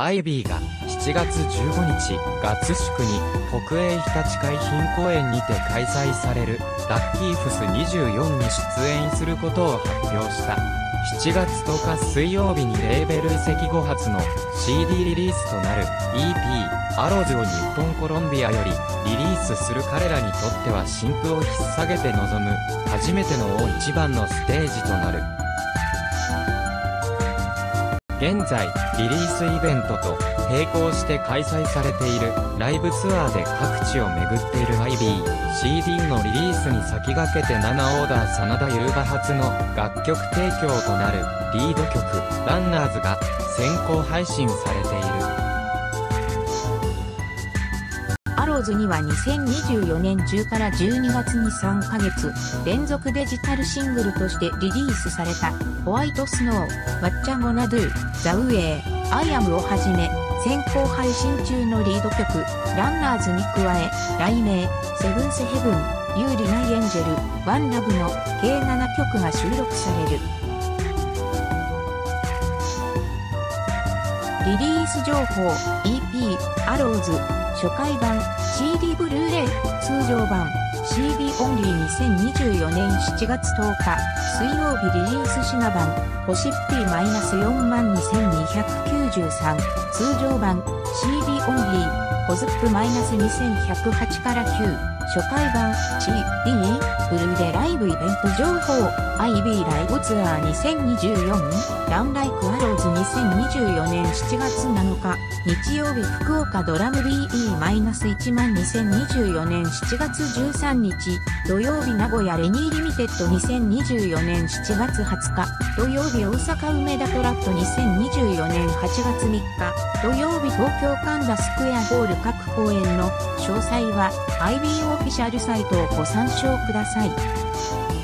アイビーが7月15日、ガツ宿に国営ひたち海浜公園にて開催されるラッキーフス24に出演することを発表した。7月10日水曜日にレーベル移籍後初の CD リリースとなる EP アローズを日本コロンビアよりリリースする彼らにとっては新譜を引っ提げて臨む初めての大一番のステージとなる。現在、リリースイベントと並行して開催されている。ライブツアーで各地を巡っている IB、CD のリリースに先駆けて7オーダー真田優雅初の楽曲提供となるリード曲。ランナーズが先行配信されている。ーズには2024年中から12月に3ヶ月連続デジタルシングルとしてリリースされたWhite Snow、Whatcha Gonna Do、The Way I Am をはじめ先行配信中のリード曲 Runners に加え雷鳴、 Seventh Heaven、You're an Angel、One Love の計7曲が収録される。リリース情報 Arrows 初回盤 CD ブルーレイ通常版 CD オンリー2024年7月10日水曜日リリース品番星 P-42293 通常版 CD オンリーコズップ -2108 から9初回版 CD ブルーレライブイベント情報。IB ライブツアー2024ランライクアローズ2024年7月7日。日曜日福岡ドラム BE-12024 年7月13日。土曜日名古屋レニーリミテッド。2024年7月20日。土曜日大阪梅田トラット2024年8月3日。土曜日東京神田スクエアホール。各公演の詳細は IB オフィシャルサイトをご参照ください。